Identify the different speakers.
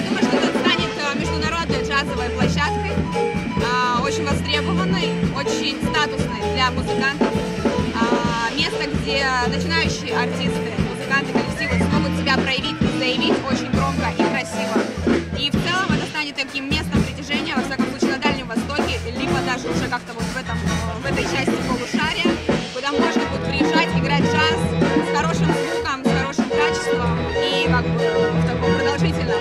Speaker 1: Я думаю, что это станет э, международной джазовой площадкой, а, очень востребованной, очень статусной для музыкантов. А, место, где начинающие артисты, музыканты, коллективы смогут себя проявить заявить очень громко и красиво. И в целом это станет таким местом притяжения, во всяком случае, на Дальнем Востоке, либо даже уже как-то вот в, этом, в этой части полушария, куда можно будет приезжать, играть джаз с хорошим звуком, с хорошим качеством и как бы в таком продолжительном